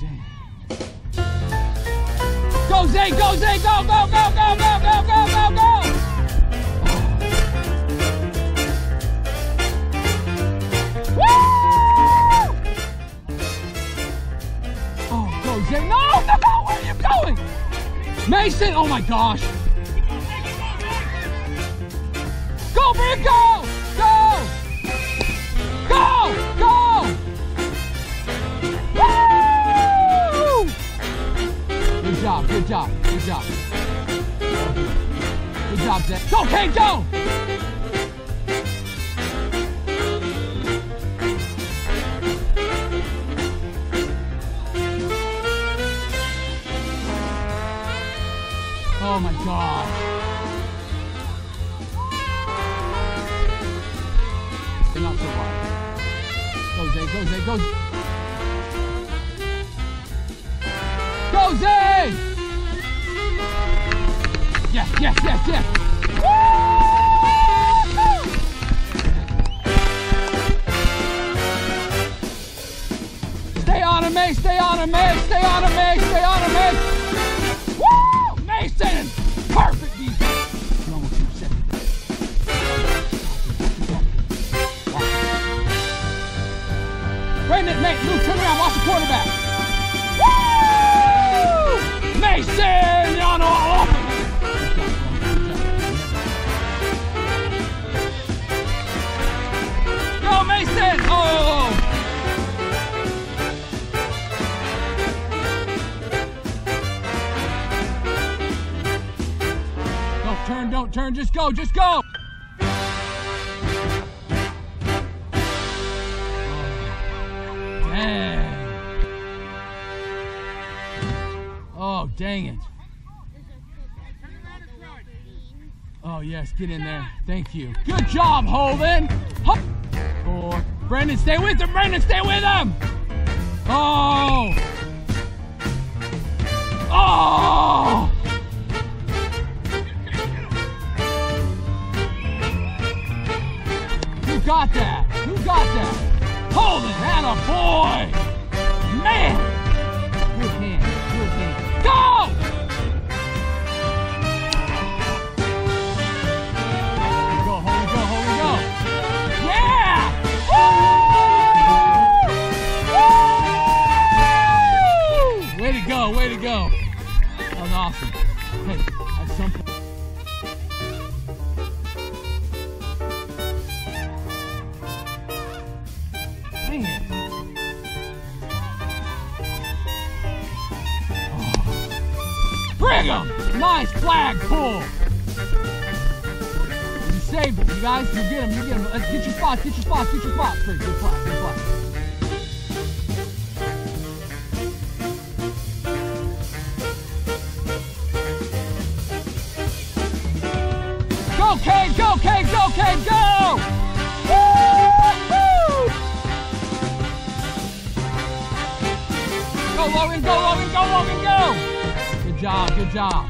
dang. Go, Zay, go, Zay, go, go, go, go, go, go, go, go, go! Woo! Oh, go, Zay. No, no, no, where are you going? Mason, oh my gosh. Go, Brick! Go! Good job, good job, good job. Good job, Zay. Go, Kate, go! Oh my god. Not so hard. Go, Zay, go, Zay, go. Zay! Yes, yes, yes, yes. Stay on him, Mace, stay on him, Mace, stay on him, Mace, stay on him, Mace. Woo! Mason! Perfect defense. You almost keep setting. Brendan, Nate, Luke, turn around, watch the quarterback. Mason! Know all. Go, Mason! Oh! Don't turn, don't turn, just go, just go! Oh, dang it. Oh, yes, get in there. Thank you. Good job, Holden. Ho- Four. Brendan, stay with him. Brendan, stay with him. Oh. Oh. Who got that? Who got that? Holden, and a boy. Man. To go. That was awesome. Hey, at some point. It. Oh. Nice flag pull. You saved it, you guys. You get him, you get him. Let's uh, get your spots, get your spots, get your spots. Great, good flag, good flag. Go, Cade, go, Cade, go, Cade, go! Go, Logan, go, Logan, go, Logan, go! Good job, good job.